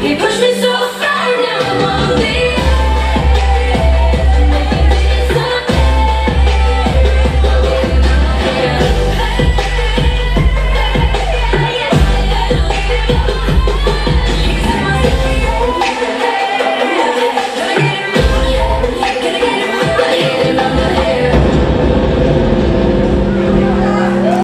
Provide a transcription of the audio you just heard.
He pushed me